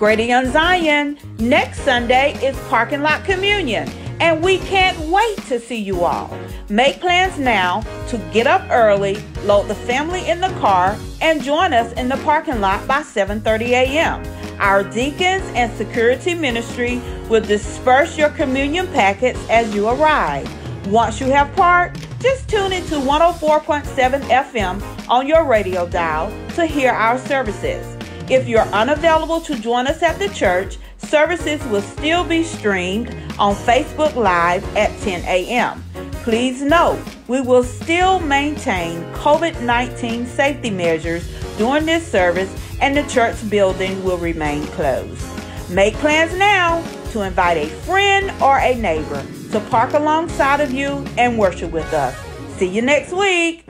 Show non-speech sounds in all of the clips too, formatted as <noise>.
Greater Young Zion, next Sunday is Parking Lot Communion, and we can't wait to see you all. Make plans now to get up early, load the family in the car, and join us in the parking lot by 7:30 a.m. Our deacons and security ministry will disperse your communion packets as you arrive. Once you have parked, just tune into 104.7 FM on your radio dial to hear our services. If you're unavailable to join us at the church, services will still be streamed on Facebook Live at 10 a.m. Please note, we will still maintain COVID 19 safety measures during this service and the church building will remain closed. Make plans now to invite a friend or a neighbor to park alongside of you and worship with us. See you next week.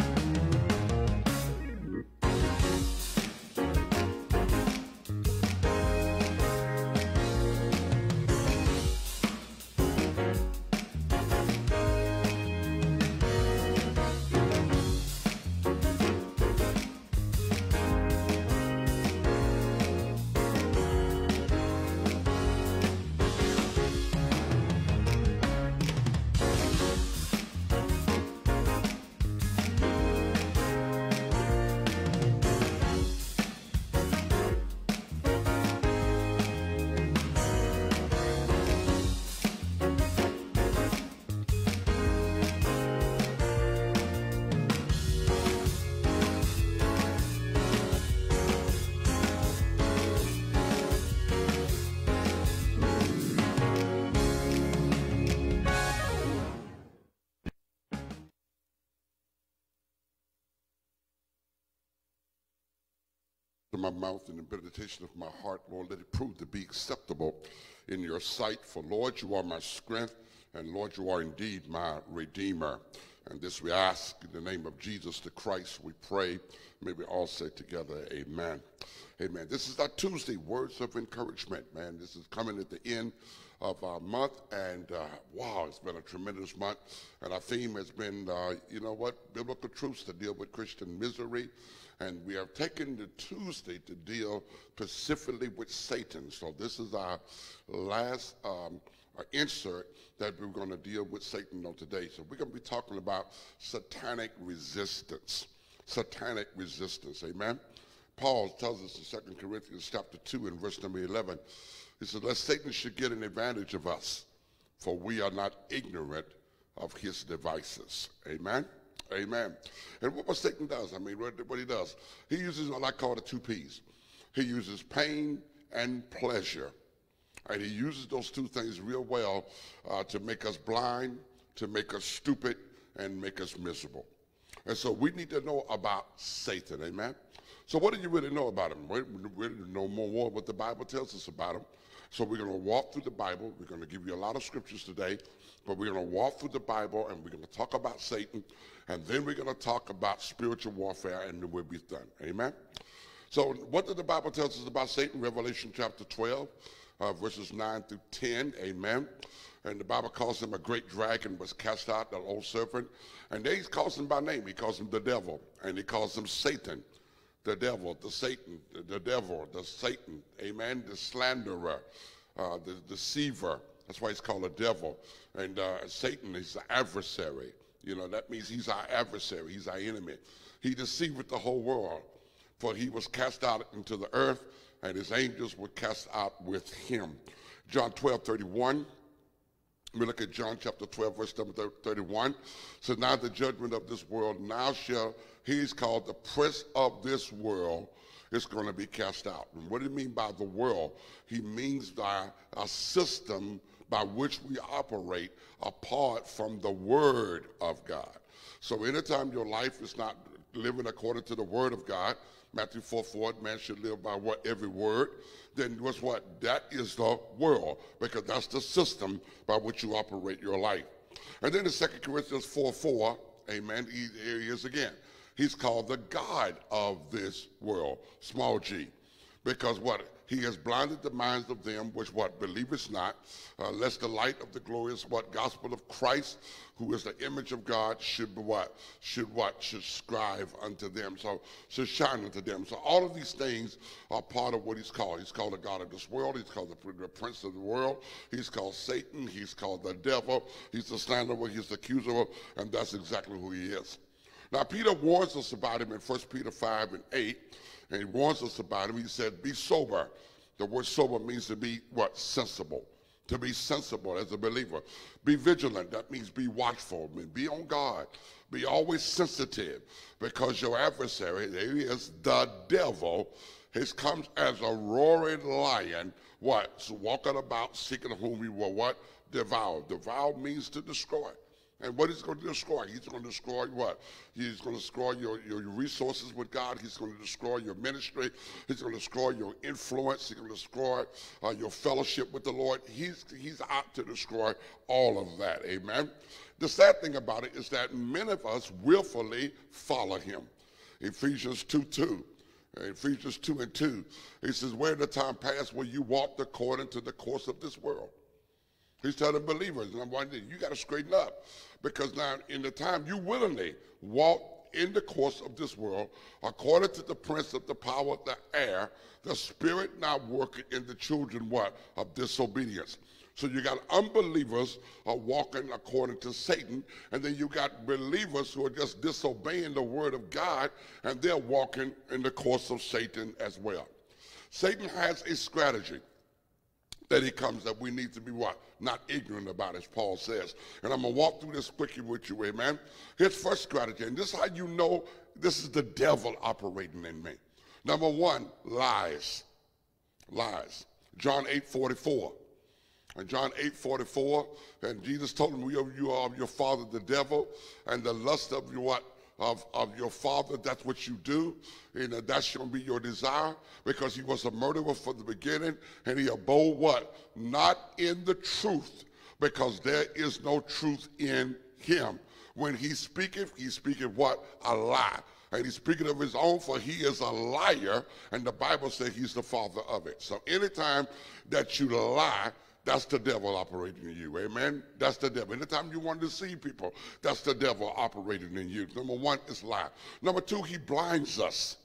My mouth and the meditation of my heart, Lord, let it prove to be acceptable in your sight. For Lord, you are my strength, and Lord, you are indeed my redeemer. And this we ask in the name of Jesus the Christ, we pray. May we all say together, Amen. Amen. This is our Tuesday Words of Encouragement, man. This is coming at the end of our month, and uh, wow, it's been a tremendous month. And our theme has been, uh, you know what, biblical truths to deal with Christian misery. And we have taken the Tuesday to deal specifically with Satan. So this is our last um, our insert that we're going to deal with Satan on today. So we're going to be talking about satanic resistance. Satanic resistance. Amen. Paul tells us in 2 Corinthians chapter 2 and verse number 11, he says, Lest Satan should get an advantage of us, for we are not ignorant of his devices. Amen. Amen. And what Satan does, I mean, what, what he does, he uses what I call the two P's. He uses pain and pleasure. And he uses those two things real well uh, to make us blind, to make us stupid, and make us miserable. And so we need to know about Satan, amen? So what do you really know about him? We really know more what the Bible tells us about him. So we're going to walk through the Bible. We're going to give you a lot of scriptures today, but we're going to walk through the Bible and we're going to talk about Satan and then we're going to talk about spiritual warfare, and then we'll be done. Amen? So, what did the Bible tell us about Satan? Revelation chapter 12, uh, verses 9 through 10. Amen. And the Bible calls him a great dragon, was cast out, the old serpent. And then he calls him by name. He calls him the devil, and he calls him Satan. The devil, the Satan, the, devil, the Satan, amen, the slanderer, uh, the deceiver. That's why he's called a devil. And uh, Satan is the adversary. You know, that means he's our adversary, he's our enemy. He deceived the whole world, for he was cast out into the earth, and his angels were cast out with him. John 12, 31. We look at John chapter 12, verse number 31. So now the judgment of this world, now shall, he's called the prince of this world, is going to be cast out. And what do you mean by the world? He means by a system by which we operate apart from the Word of God. So anytime your life is not living according to the Word of God, Matthew 4 4, man should live by what every word, then what's what? That is the world, because that's the system by which you operate your life. And then in 2 Corinthians 4 4, amen, he, here he is again. He's called the God of this world, small g. Because what? he has blinded the minds of them which what believest not, uh, lest the light of the glorious what gospel of Christ, who is the image of God, should be what should what should strive unto them. So should shine unto them. So all of these things are part of what he's called. He's called the God of this world. He's called the, the prince of the world. He's called Satan. He's called the devil. He's the slanderer. He's the accuser, and that's exactly who he is. Now Peter warns us about him in 1 Peter 5 and 8 and he warns us about him. He said, Be sober. The word sober means to be what? Sensible. To be sensible as a believer. Be vigilant. That means be watchful. Be on guard. Be always sensitive because your adversary, there he is, the devil, he comes as a roaring lion, what? So walking about seeking whom he will what? Devour. Devour means to destroy. And what he's going to destroy? He's going to destroy what? He's going to destroy your, your resources with God. He's going to destroy your ministry. He's going to destroy your influence. He's going to destroy uh, your fellowship with the Lord. He's, he's out to destroy all of that. Amen. The sad thing about it is that many of us willfully follow him. Ephesians 2 2. Ephesians 2 and 2. He says, Where the time passed where you walked according to the course of this world. He's telling believers, and I'm wondering, you got to straighten up. Because now, in the time you willingly walk in the course of this world, according to the prince of the power of the air, the spirit now working in the children what? Of disobedience. So you got unbelievers are walking according to Satan, and then you got believers who are just disobeying the word of God, and they're walking in the course of Satan as well. Satan has a strategy that he comes that we need to be what? Not ignorant about, as Paul says. And I'm going to walk through this quickly with you, amen? His first strategy, and this is how you know this is the devil operating in me. Number one, lies. Lies. John 8 44. And John 8 44, and Jesus told him, You are your father, the devil, and the lust of your what? Of, of your father, that's what you do. And going to be your desire because he was a murderer from the beginning and he abode what? Not in the truth because there is no truth in him. When he speaketh, he speaketh what? A lie. And he's speaking of his own, for he is a liar, and the Bible says he's the father of it. So anytime that you lie, that's the devil operating in you. Amen. That's the devil. Anytime you want to see people, that's the devil operating in you. Number one is lie. Number two, he blinds us.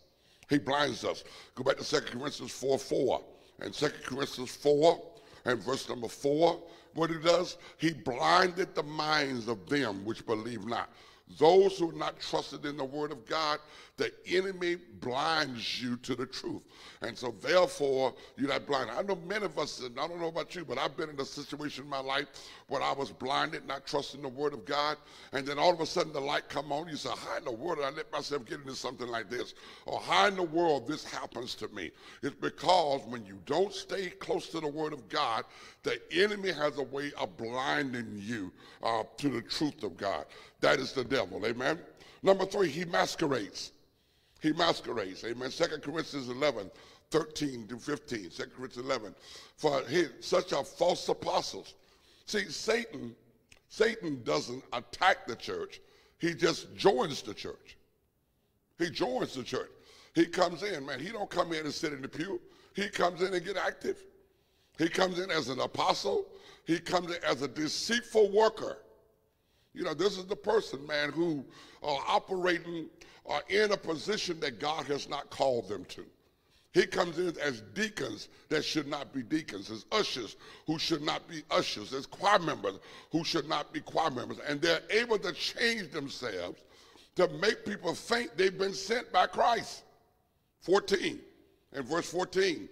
He blinds us. Go back to 2 Corinthians 4 4. And 2 Corinthians 4 and verse number 4, what he does, he blinded the minds of them which believe not. Those who are not trusted in the word of God, the enemy blinds you to the truth. And so therefore, you're not blind. I know many of us, and I don't know about you, but I've been in a situation in my life where I was blinded, not trusting the word of God. And then all of a sudden the light come on. You say, how in the world did I let myself get into something like this? Or how in the world this happens to me? It's because when you don't stay close to the word of God, the enemy has a way of blinding you uh, to the truth of God. That is the devil. Amen. Number three, he masquerades. He masquerades. Amen. Second Corinthians 11, 13 to 15. 2 Corinthians 11. For he, such are false apostles. See, Satan, Satan doesn't attack the church. He just joins the church. He joins the church. He comes in, man. He don't come in and sit in the pew. He comes in and get active. He comes in as an apostle. He comes in as a deceitful worker. You know, this is the person, man, who are operating uh, in a position that God has not called them to. He comes in as deacons that should not be deacons, as ushers who should not be ushers, as choir members who should not be choir members. And they're able to change themselves to make people think they've been sent by Christ. 14, and verse 14.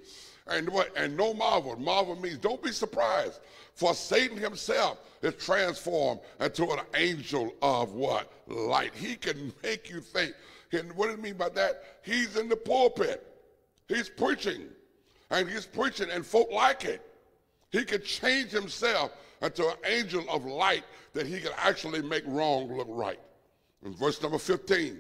And what? And no marvel. Marvel means don't be surprised. For Satan himself is transformed into an angel of what? Light. He can make you think. And what do you mean by that? He's in the pulpit. He's preaching. And he's preaching, and folk like it. He can change himself into an angel of light that he can actually make wrong look right. In verse number 15,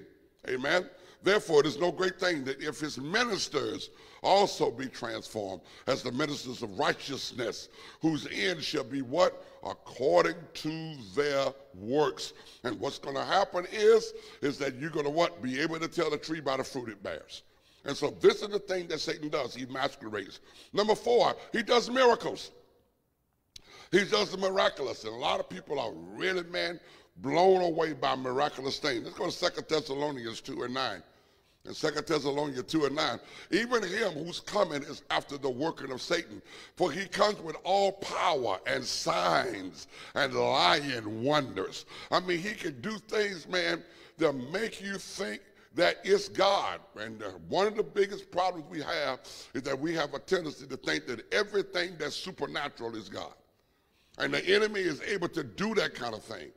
amen. Therefore, it is no great thing that if his ministers also be transformed as the ministers of righteousness, whose end shall be what? According to their works. And what's going to happen is, is that you're going to what? Be able to tell the tree by the fruit it bears. And so this is the thing that Satan does. He masquerades. Number four, he does miracles. He does the miraculous. And a lot of people are really, man, blown away by miraculous things. Let's go to 2 Thessalonians 2 and 9. In 2 Thessalonians 2 and 9, even him who's coming is after the working of Satan, for he comes with all power and signs and lying wonders. I mean, he can do things, man, that make you think that it's God. And uh, one of the biggest problems we have is that we have a tendency to think that everything that's supernatural is God. And the enemy is able to do that kind of thing.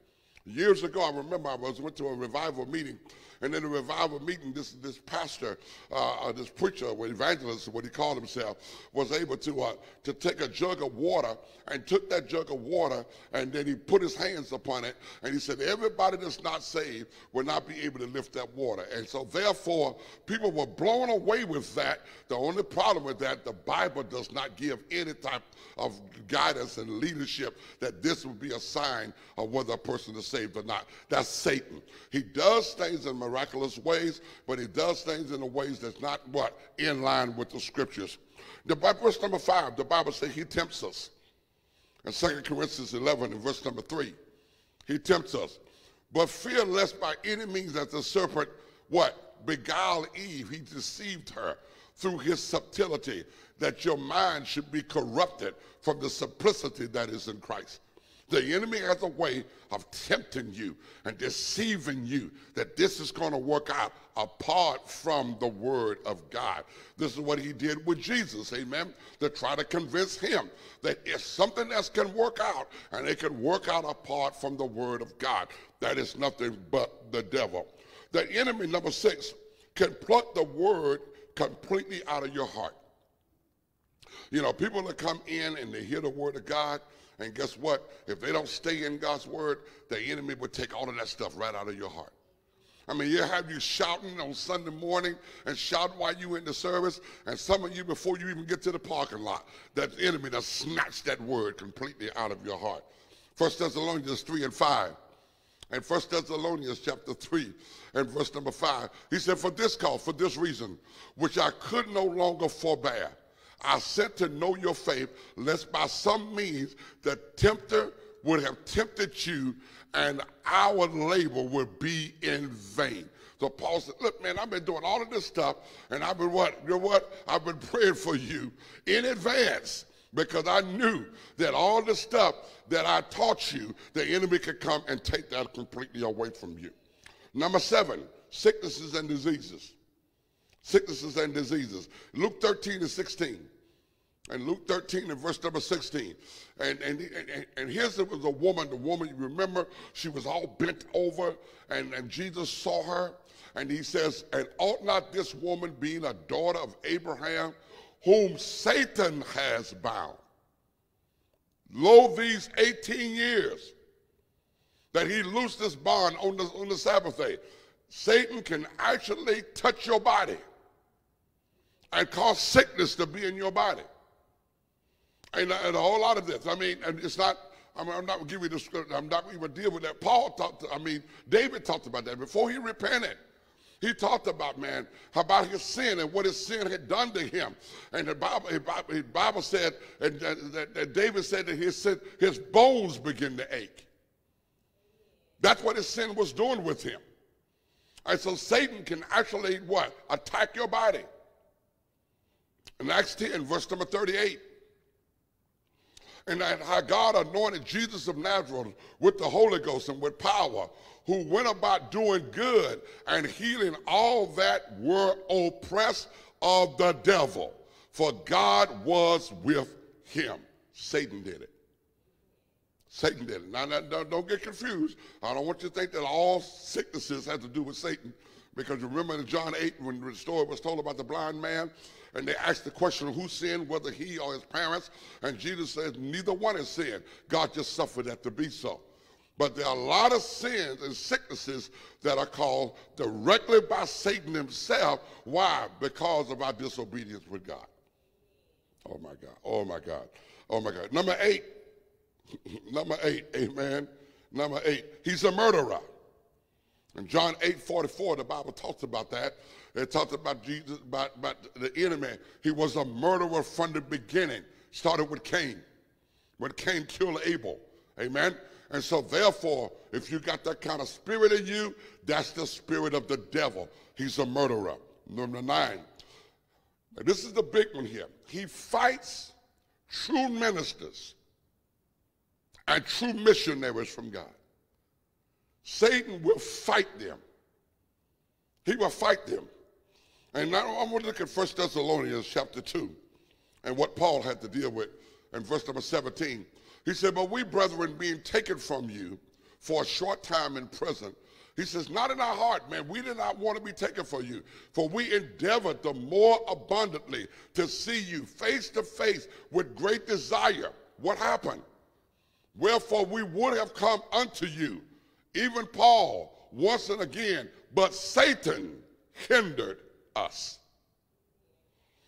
Years ago, I remember I was went to a revival meeting and in a revival meeting, this, this pastor, uh, uh, this preacher, or evangelist, what he called himself, was able to, uh, to take a jug of water and took that jug of water and then he put his hands upon it and he said, everybody that's not saved will not be able to lift that water. And so therefore, people were blown away with that. The only problem with that, the Bible does not give any type of guidance and leadership that this would be a sign of whether a person is saved or not. That's Satan. He does things in miraculous ways, but he does things in the ways that's not what? In line with the scriptures. The Bible verse number five, the Bible says he tempts us. In 2 Corinthians 11 and verse number three, he tempts us. But fear lest by any means that the serpent, what? Beguile Eve. He deceived her through his subtlety, that your mind should be corrupted from the simplicity that is in Christ. The enemy has a way of tempting you and deceiving you that this is going to work out apart from the word of God. This is what he did with Jesus, amen, to try to convince him that it's something that can work out and it can work out apart from the word of God. That is nothing but the devil. The enemy, number six, can pluck the word completely out of your heart. You know, people that come in and they hear the word of God, and guess what? If they don't stay in God's word, the enemy will take all of that stuff right out of your heart. I mean, you have you shouting on Sunday morning and shouting while you in the service, and some of you before you even get to the parking lot, that enemy does snatch that word completely out of your heart. First Thessalonians 3 and 5. And First Thessalonians chapter 3 and verse number 5. He said, For this cause, for this reason, which I could no longer forbear I sent to know your faith, lest by some means the tempter would have tempted you and our labor would be in vain. So Paul said, look, man, I've been doing all of this stuff, and I've been what? You know what? I've been praying for you in advance because I knew that all the stuff that I taught you, the enemy could come and take that completely away from you. Number seven, sicknesses and diseases sicknesses and diseases. Luke 13 and 16. And Luke 13 and verse number 16. And, and, and, and here's there was a woman, the woman, you remember, she was all bent over, and, and Jesus saw her, and he says, And ought not this woman, being a daughter of Abraham, whom Satan has bound, lo, these 18 years, that he loosed this bond on the, on the Sabbath day. Satan can actually touch your body and cause sickness to be in your body. And, and a whole lot of this. I mean, and it's not, I I'm not giving you script. I'm not even deal with that. Paul talked, to, I mean, David talked about that. Before he repented, he talked about, man, about his sin and what his sin had done to him. And the Bible, the Bible said, and that, that David said that his, sin, his bones begin to ache. That's what his sin was doing with him. And so Satan can actually what? Attack your body. In Acts 10, verse number 38. And how God anointed Jesus of Nazareth with the Holy Ghost and with power, who went about doing good and healing all that were oppressed of the devil. For God was with him. Satan did it. Satan did it. Now, now, don't get confused. I don't want you to think that all sicknesses have to do with Satan. Because remember in John 8, when the story was told about the blind man, and they asked the question who sinned, whether he or his parents. And Jesus says, neither one has sinned. God just suffered that to be so. But there are a lot of sins and sicknesses that are caused directly by Satan himself. Why? Because of our disobedience with God. Oh my God. Oh my God. Oh my God. Number eight. <laughs> Number eight. Amen. Number eight. He's a murderer. In John 8 44, the Bible talks about that. It talks about Jesus, about, about the enemy. He was a murderer from the beginning. Started with Cain. When Cain killed Abel. Amen. And so, therefore, if you got that kind of spirit in you, that's the spirit of the devil. He's a murderer. Number nine. And this is the big one here. He fights true ministers and true missionaries from God. Satan will fight them. He will fight them. And now I'm going to look at 1 Thessalonians chapter 2 and what Paul had to deal with in verse number 17. He said, But we, brethren, being taken from you for a short time in prison, he says, Not in our heart, man. We did not want to be taken from you, for we endeavored the more abundantly to see you face to face with great desire. What happened? Wherefore we would have come unto you, even Paul, once and again, but Satan hindered us.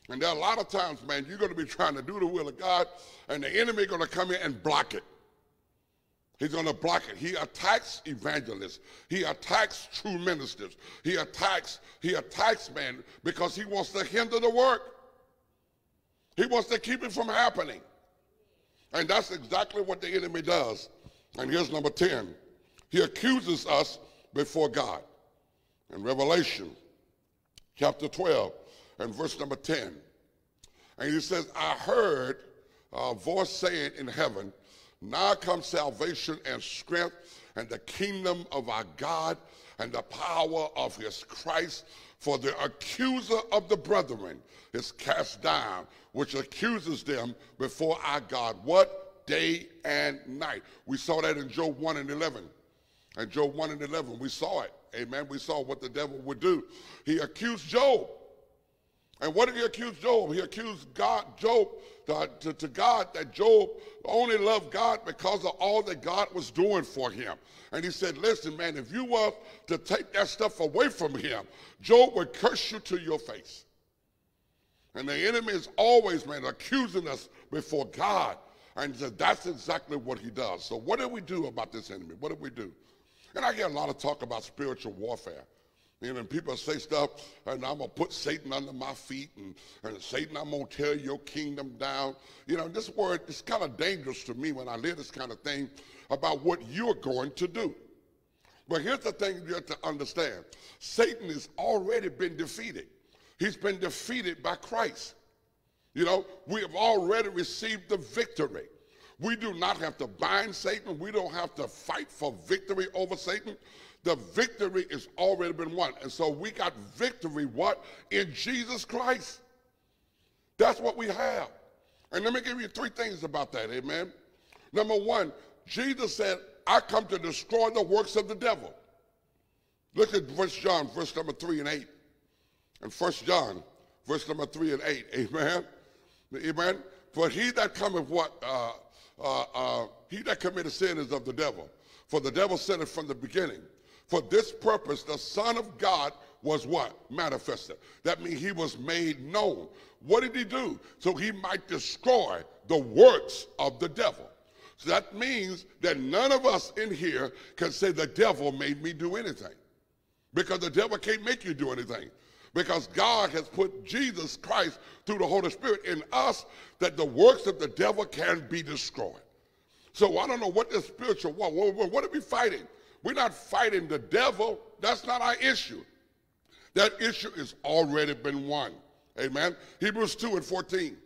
And there are a lot of times, man, you're going to be trying to do the will of God, and the enemy going to come in and block it. He's going to block it. He attacks evangelists. He attacks true ministers. He attacks, he attacks man because he wants to hinder the work. He wants to keep it from happening. And that's exactly what the enemy does. And here's number 10. He accuses us before God. In Revelation chapter 12 and verse number 10. And he says, I heard a voice saying in heaven, Now comes salvation and strength and the kingdom of our God and the power of his Christ. For the accuser of the brethren is cast down, which accuses them before our God. What? Day and night. We saw that in Job 1 and 11. And Job 1 and 11, we saw it. Amen. We saw what the devil would do. He accused Job. And what did he accuse Job? He accused God, Job, to, to, to, God that Job only loved God because of all that God was doing for him. And he said, listen, man, if you were to take that stuff away from him, Job would curse you to your face. And the enemy is always, man, accusing us before God. And he said, that's exactly what he does. So what do we do about this enemy? What do we do? And I get a lot of talk about spiritual warfare. You know, and people say stuff, and I'm going to put Satan under my feet, and, and Satan, I'm going to tear your kingdom down. You know, this word is kind of dangerous to me when I hear this kind of thing about what you're going to do. But here's the thing you have to understand Satan has already been defeated, he's been defeated by Christ. You know, we have already received the victory. We do not have to bind Satan. We don't have to fight for victory over Satan. The victory has already been won. And so we got victory, what? In Jesus Christ. That's what we have. And let me give you three things about that, amen. Number one, Jesus said, I come to destroy the works of the devil. Look at First John, verse number 3 and 8. And First John, verse number 3 and 8, amen. Amen. For he that cometh what? Uh, uh, uh, he that committed sin is of the devil. For the devil it from the beginning. For this purpose, the Son of God was what? Manifested. That means he was made known. What did he do? So he might destroy the works of the devil. So that means that none of us in here can say the devil made me do anything. Because the devil can't make you do anything. Because God has put Jesus Christ through the Holy Spirit in us that the works of the devil can be destroyed. So I don't know what the spiritual war, what, are we fighting? We're not fighting the devil. That's not our issue. That issue has already been won. Amen. Hebrews 2 and 14.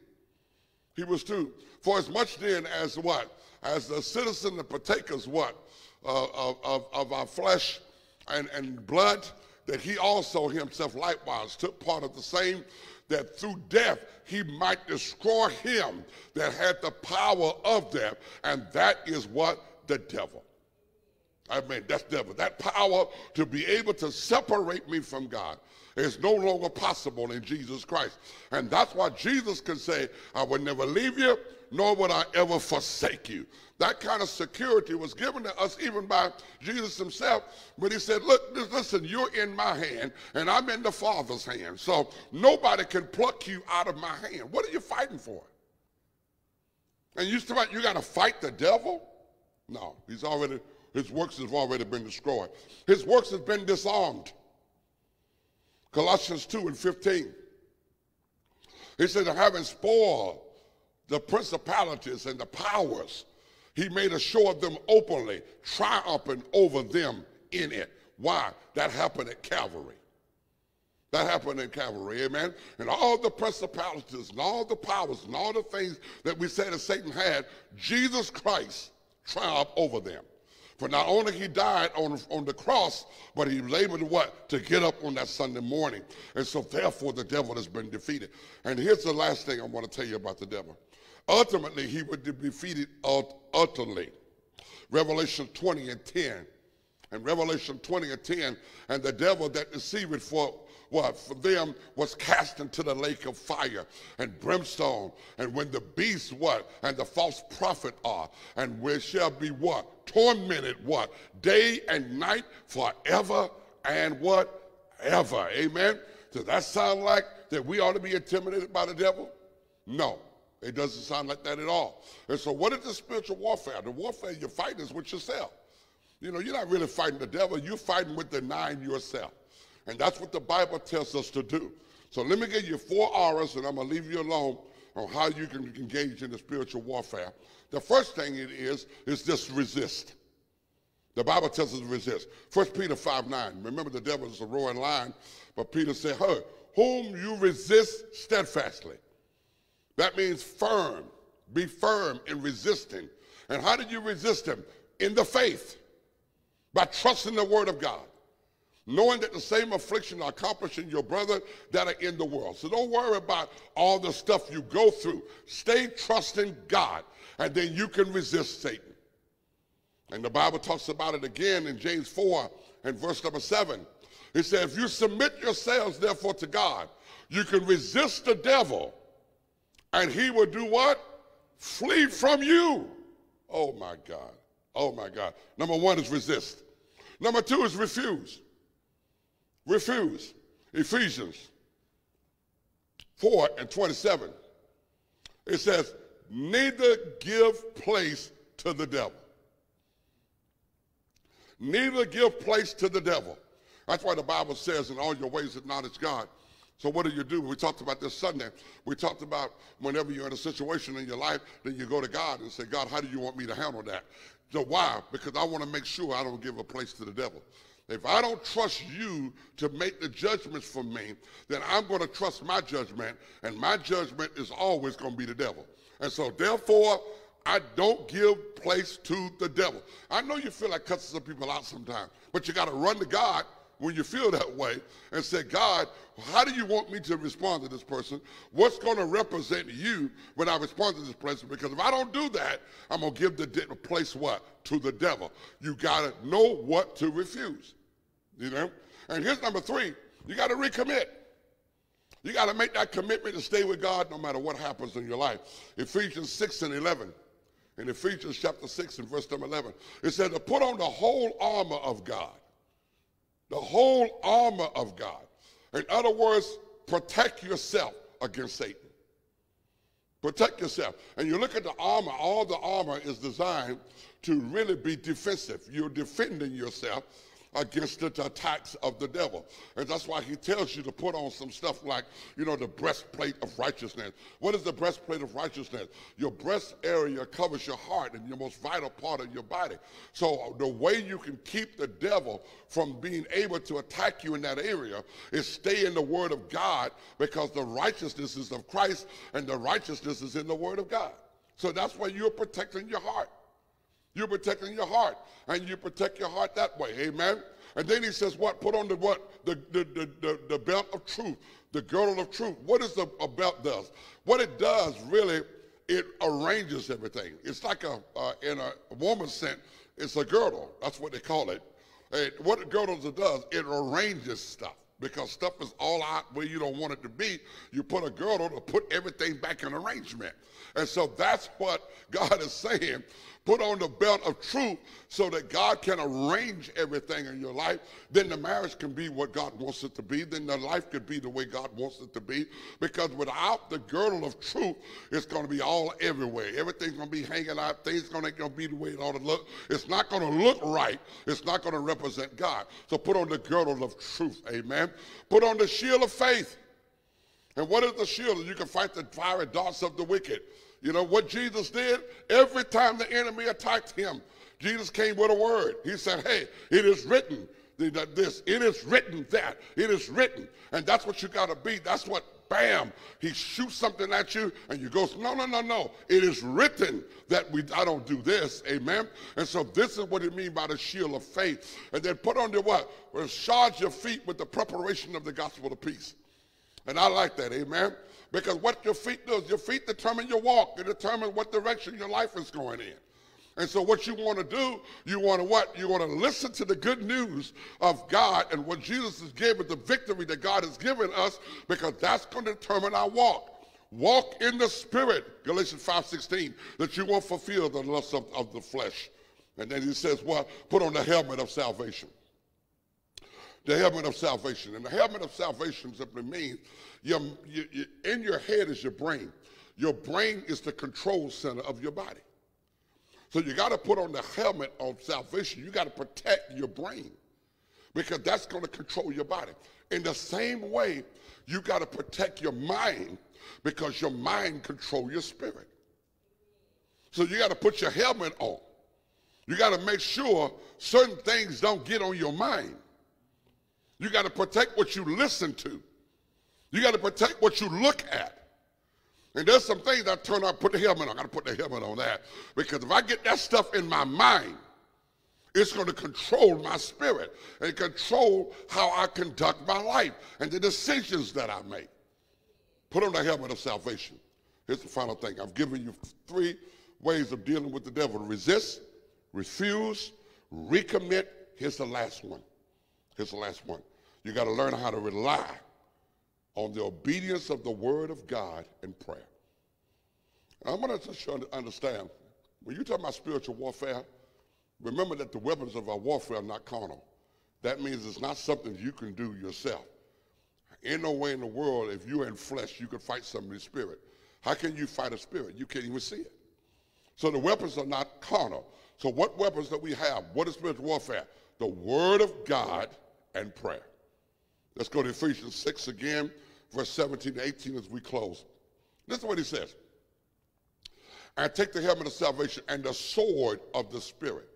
Hebrews 2. For as much then as what? As the citizen, the partakers, what? Uh, of, of, of our flesh and, and blood, that he also himself likewise took part of the same, that through death he might destroy him that had the power of death, and that is what? The devil. I mean, that's devil. That power to be able to separate me from God is no longer possible in Jesus Christ. And that's why Jesus can say, I will never leave you, nor would I ever forsake you. That kind of security was given to us even by Jesus himself when he said, Look, listen, you're in my hand and I'm in the Father's hand. So nobody can pluck you out of my hand. What are you fighting for? And you still you got to fight the devil? No, he's already His works have already been destroyed. His works have been disarmed. Colossians 2 and 15. He said, having spoiled the principalities and the powers, he made a show of them openly, triumphing over them in it. Why? That happened at Calvary. That happened in Calvary, amen? And all the principalities and all the powers and all the things that we said that Satan had, Jesus Christ triumphed over them. For not only he died on, on the cross, but he to what? To get up on that Sunday morning. And so therefore the devil has been defeated. And here's the last thing I want to tell you about the devil. Ultimately, he would be defeated utterly. Revelation 20 and 10. And Revelation 20 and 10, and the devil that deceived for what for them was cast into the lake of fire and brimstone. And when the beast what and the false prophet are, and we shall be what tormented what day and night forever and what ever. Amen. Does that sound like that we ought to be intimidated by the devil? No. It doesn't sound like that at all. And so, what is the spiritual warfare? The warfare you're fighting is with yourself. You know, you're not really fighting the devil, you're fighting with denying yourself. And that's what the Bible tells us to do. So let me give you four auras, and I'm going to leave you alone on how you can engage in the spiritual warfare. The first thing it is, is just resist. The Bible tells us to resist. 1 Peter 5 9. Remember, the devil is a roaring lion, but Peter said, Hey, whom you resist steadfastly. That means firm. Be firm in resisting. And how did you resist him? In the faith, by trusting the word of God knowing that the same affliction are accomplishing your brother that are in the world. So don't worry about all the stuff you go through. Stay trusting God, and then you can resist Satan. And the Bible talks about it again in James 4 and verse number 7. It says, If you submit yourselves therefore to God, you can resist the devil, and he will do what? Flee from you. Oh my God. Oh my God. Number one is resist. Number two is refuse refuse. Ephesians 4 and 27. It says, neither give place to the devil. Neither give place to the devil. That's why the Bible says, in all your ways acknowledge God. So what do you do? We talked about this Sunday. We talked about whenever you're in a situation in your life, then you go to God and say, God, how do you want me to handle that? So why? Because I want to make sure I don't give a place to the devil. If I don't trust you to make the judgments for me, then I'm going to trust my judgment, and my judgment is always going to be the devil. And so, therefore, I don't give place to the devil. I know you feel like cutting some people out sometimes, but you got to run to God when you feel that way and say, God, how do you want me to respond to this person? What's going to represent you when I respond to this person? Because if I don't do that, I'm going to give the place what? To the devil. You got to know what to refuse. You know? And here's number three you got to recommit. You got to make that commitment to stay with God no matter what happens in your life. Ephesians 6 and 11. In Ephesians chapter 6 and verse number 11, it says to put on the whole armor of God. The whole armor of God. In other words, protect yourself against Satan. Protect yourself. And you look at the armor, all the armor is designed to really be defensive. You're defending yourself against the attacks of the devil. And that's why he tells you to put on some stuff like, you know, the breastplate of righteousness. What is the breastplate of righteousness? Your breast area covers your heart and your most vital part of your body. So uh, the way you can keep the devil from being able to attack you in that area is stay in the word of God because the righteousness is of Christ and the righteousness is in the word of God. So that's why you're protecting your heart. You're protecting your heart, and you protect your heart that way. Amen. And then he says, "What? Put on the what? The the the, the, the belt of truth, the girdle of truth. What does a, a belt does? What it does really, it arranges everything. It's like a uh, in a woman's sense, it's a girdle. That's what they call it. And what a girdle does, it arranges stuff because stuff is all out where you don't want it to be. You put a girdle to put everything back in arrangement. And so that's what God is saying Put on the belt of truth so that God can arrange everything in your life. Then the marriage can be what God wants it to be. Then the life could be the way God wants it to be. Because without the girdle of truth, it's going to be all everywhere. Everything's going to be hanging out. Things going to be the way it ought to look. It's not going to look right. It's not going to represent God. So put on the girdle of truth. Amen. Put on the shield of faith. And what is the shield? You can fight the fiery darts of the wicked. You know what Jesus did? Every time the enemy attacked him, Jesus came with a word. He said, Hey, it is written that this, it is written that, it is written. And that's what you got to be. That's what, bam, he shoots something at you and you go, No, no, no, no. It is written that we, I don't do this. Amen. And so this is what it means by the shield of faith. And then put on your what? Well, charge your feet with the preparation of the gospel of peace. And I like that. Amen. Because what your feet do is your feet determine your walk. They determine what direction your life is going in. And so what you want to do, you want to what? You want to listen to the good news of God and what Jesus has given, the victory that God has given us, because that's going to determine our walk. Walk in the spirit, Galatians 5:16, that you won't fulfill the lust of, of the flesh. And then he says, what? Put on the helmet of salvation. The helmet of salvation. And the helmet of salvation simply means your, you, you, in your head is your brain. Your brain is the control center of your body. So you got to put on the helmet of salvation. You got to protect your brain because that's going to control your body. In the same way, you got to protect your mind because your mind control your spirit. So you got to put your helmet on. You got to make sure certain things don't get on your mind. You got to protect what you listen to. You got to protect what you look at. And there's some things I turn on, put the helmet on. I got to put the helmet on that. Because if I get that stuff in my mind, it's going to control my spirit and control how I conduct my life and the decisions that I make. Put on the helmet of salvation. Here's the final thing. I've given you three ways of dealing with the devil resist, refuse, recommit. Here's the last one. Here's the last one. You got to learn how to rely on the obedience of the word of God and prayer. I'm going to just understand, when you talk about spiritual warfare, remember that the weapons of our warfare are not carnal. That means it's not something you can do yourself. In no way in the world, if you're in flesh, you can fight somebody's spirit. How can you fight a spirit? You can't even see it. So the weapons are not carnal. So what weapons that we have? What is spiritual warfare? The word of God and prayer. Let's go to Ephesians 6 again, verse 17 to 18 as we close. This is what he says. And take the helmet of salvation and the sword of the Spirit.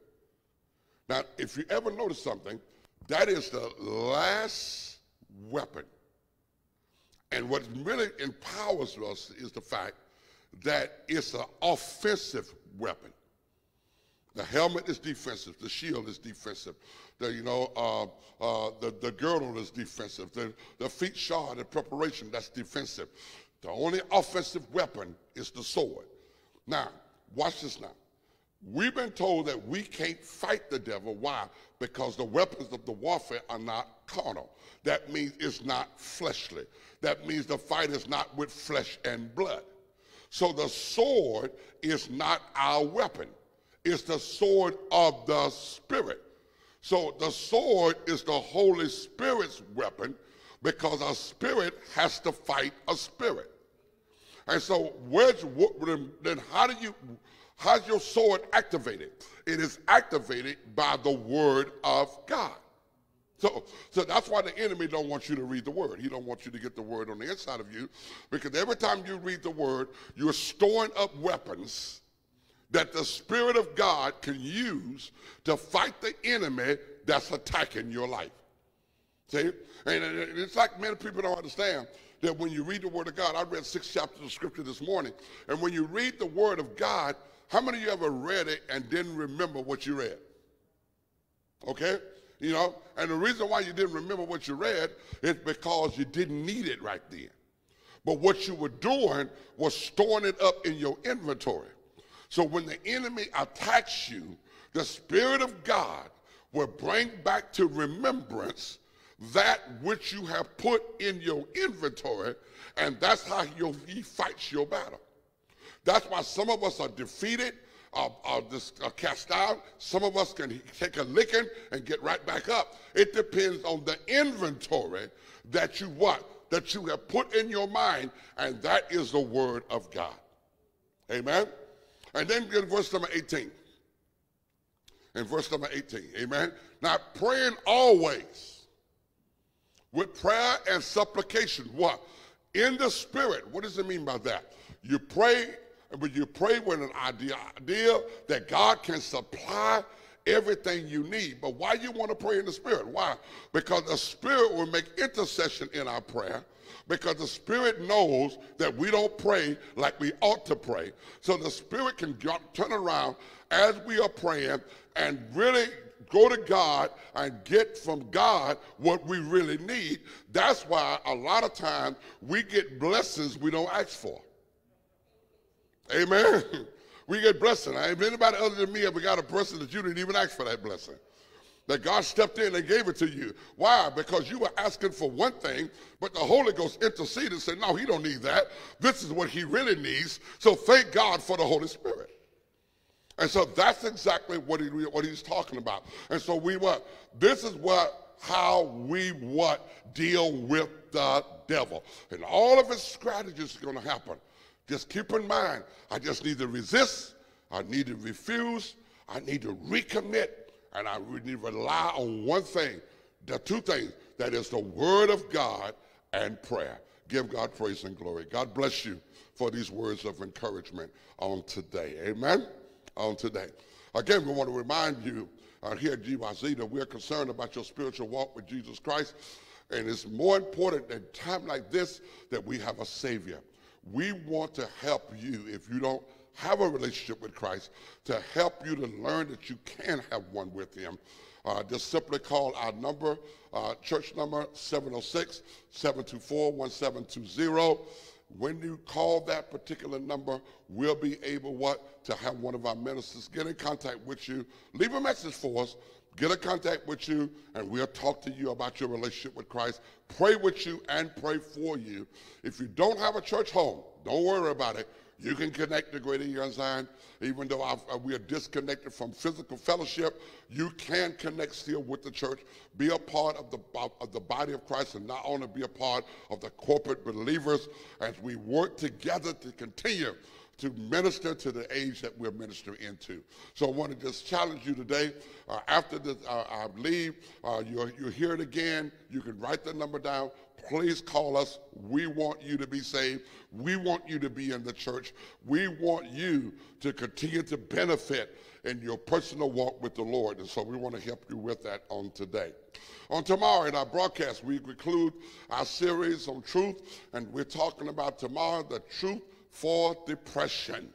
Now, if you ever notice something, that is the last weapon. And what really empowers us is the fact that it's an offensive weapon. The helmet is defensive. The shield is defensive. The, you know, uh, uh, the, the girdle is defensive. The, the feet shod in preparation, that's defensive. The only offensive weapon is the sword. Now, watch this now. We've been told that we can't fight the devil. Why? Because the weapons of the warfare are not carnal. That means it's not fleshly. That means the fight is not with flesh and blood. So the sword is not our weapon. It's the sword of the Spirit. So the sword is the Holy Spirit's weapon because a spirit has to fight a spirit. And so where's then how do you how's your sword activated? It is activated by the word of God. So, so that's why the enemy don't want you to read the word. He don't want you to get the word on the inside of you because every time you read the word, you're storing up weapons that the Spirit of God can use to fight the enemy that's attacking your life. See? And it's like many people don't understand that when you read the Word of God, I read six chapters of Scripture this morning, and when you read the Word of God, how many of you ever read it and didn't remember what you read? Okay? You know, and the reason why you didn't remember what you read is because you didn't need it right then. But what you were doing was storing it up in your inventory. So when the enemy attacks you, the Spirit of God will bring back to remembrance that which you have put in your inventory, and that's how he fights your battle. That's why some of us are defeated. uh, just, uh, cast out. Some of us can take a licking and get right back up. It depends on the inventory that you what? That you have put in your mind, and that is the word of God. Amen. And then in verse number 18. In verse number 18. Amen. Now praying always with prayer and supplication. What? In the spirit. What does it mean by that? You pray, but you pray with an idea, idea that God can supply everything you need. But why you want to pray in the spirit? Why? Because the spirit will make intercession in our prayer. Because the Spirit knows that we don't pray like we ought to pray. So the Spirit can turn around as we are praying and really go to God and get from God what we really need. That's why a lot of times we get blessings we don't ask for. Amen. <laughs> We get blessing. If anybody other than me ever got a blessing that you didn't even ask for that blessing. That God stepped in and gave it to you. Why? Because you were asking for one thing, but the Holy Ghost interceded and said, no, he don't need that. This is what he really needs. So thank God for the Holy Spirit. And so that's exactly what, he, what he's talking about. And so we what? This is what how we what deal with the devil. And all of his strategies are going to happen. Just keep in mind, I just need to resist, I need to refuse, I need to recommit, and I need rely on one thing, the two things, that is the word of God and prayer. Give God praise and glory. God bless you for these words of encouragement on today. Amen on today. Again, we want to remind you uh, here at GYZ that we're concerned about your spiritual walk with Jesus Christ. And it's more important at a time like this that we have a Savior. We want to help you if you don't have a relationship with Christ, to help you to learn that you can have one with Him. Uh, just simply call our number, uh, church number 706 724 1720. When you call that particular number, we'll be able what to have one of our ministers get in contact with you, leave a message for us, get in contact with you, and we'll talk to you about your relationship with Christ, pray with you, and pray for you. If you don't have a church home, don't worry about it. You can connect to Greater Young Zion. Even though I've, uh, we are disconnected from physical fellowship, you can connect still with the church. Be a part of the, of the body of Christ and not only be a part of the corporate believers as we work together to continue to minister to the age that we're ministering into. So I want to just challenge you today. Uh, after this, uh, I leave, uh, you you hear it again. You can write the number down. Please call us. We want you to be saved. We want you to be in the church. We want you to continue to benefit in your personal walk with the Lord. And so we want to help you with that on today. On tomorrow in our broadcast, we conclude our series on truth, and we're talking about tomorrow the truth for depression.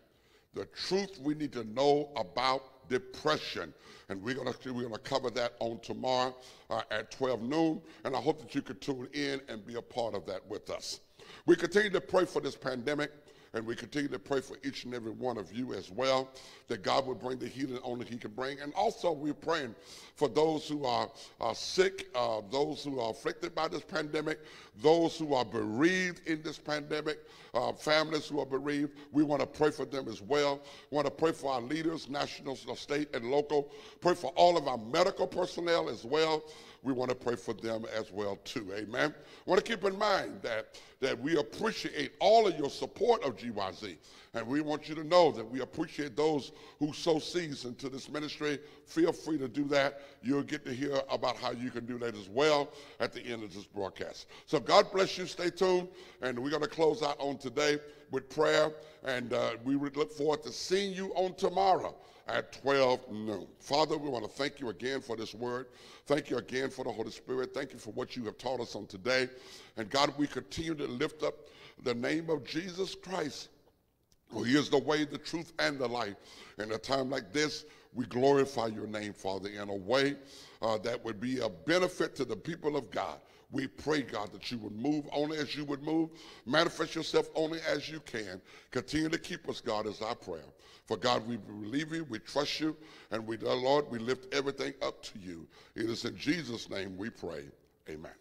The truth we need to know about depression. And we're going to we're gonna cover that on tomorrow uh, at 12 noon. And I hope that you could tune in and be a part of that with us. We continue to pray for this pandemic. And we continue to pray for each and every one of you as well, that God will bring the healing only He can bring. And also, we're praying for those who are, are sick, uh, those who are afflicted by this pandemic, those who are bereaved in this pandemic, uh, families who are bereaved. We want to pray for them as well. We want to pray for our leaders, national, state, and local. Pray for all of our medical personnel as well we want to pray for them as well too. Amen. I want to keep in mind that, that we appreciate all of your support of GYZ. And we want you to know that we appreciate those who sow seeds into this ministry. Feel free to do that. You'll get to hear about how you can do that as well at the end of this broadcast. So God bless you. Stay tuned. And we're going to close out on today with prayer. And uh, we look forward to seeing you on tomorrow at 12 noon. Father, we want to thank you again for this word. Thank you again for the Holy Spirit. Thank you for what you have taught us on today. And God, we continue to lift up the name of Jesus Christ, who is the way, the truth, and the life. In a time like this, we glorify your name, Father, in a way uh, that would be a benefit to the people of God. We pray, God, that you would move only as you would move, manifest yourself only as you can. Continue to keep us, God, is our prayer. For God, we believe you, we trust you, and we, uh, Lord, we lift everything up to you. It is in Jesus' name we pray. Amen.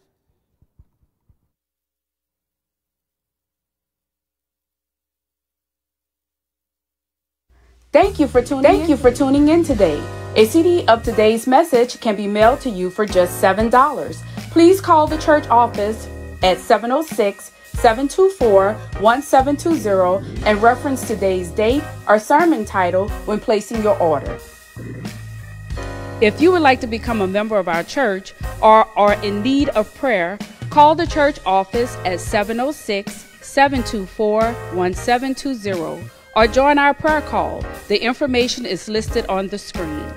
Thank you for tuning Thank in. you for tuning in today. A CD of today's message can be mailed to you for just $7. Please call the church office at 706 724 1720 and reference today's date or sermon title when placing your order. If you would like to become a member of our church or are in need of prayer, call the church office at 706 724 1720 or join our prayer call. The information is listed on the screen.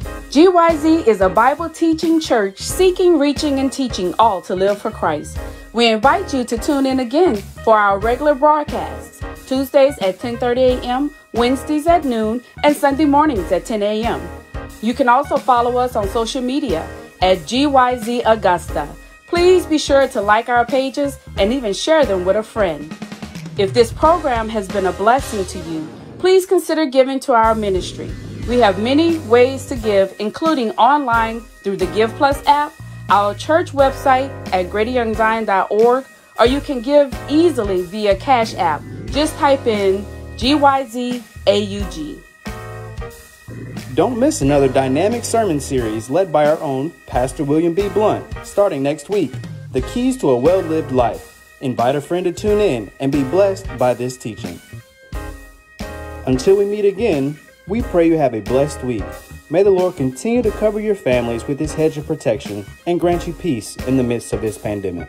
GYZ is a Bible teaching church seeking, reaching, and teaching all to live for Christ. We invite you to tune in again for our regular broadcasts, Tuesdays at 10:30 a.m., Wednesdays at noon, and Sunday mornings at 10 a.m. You can also follow us on social media at GYZ Augusta. Please be sure to like our pages and even share them with a friend. If this program has been a blessing to you, please consider giving to our ministry. We have many ways to give, including online through the Give Plus app, our church website at greateryoungzion.org, or you can give easily via Cash App. Just type in GYZAUG. Don't miss another dynamic sermon series led by our own Pastor William B. Blount, starting next week The Keys to a Well Lived Life. Invite a friend to tune in and be blessed by this teaching. Until we meet again, we pray you have a blessed week. May the Lord continue to cover your families with his hedge of protection and grant you peace in the midst of this pandemic.